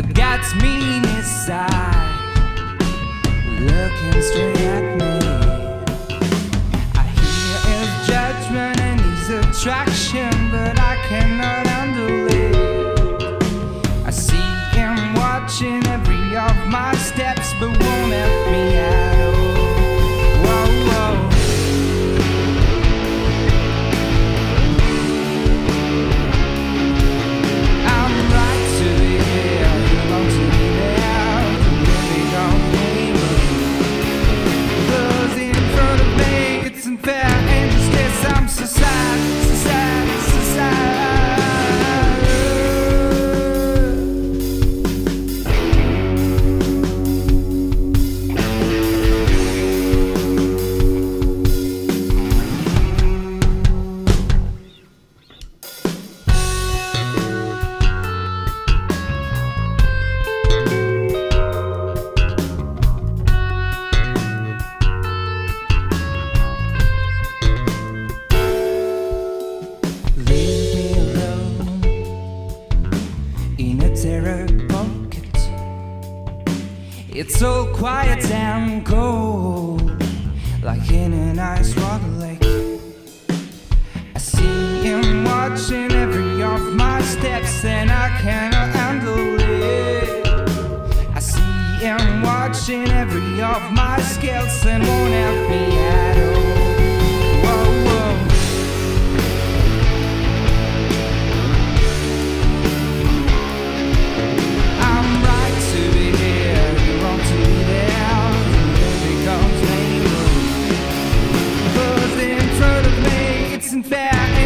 God's meanest eye looking straight at me. It's so quiet and cold, like in an ice water lake. I see him watching every of my steps, and I cannot handle it. I see him watching every of my skills, and won't me back.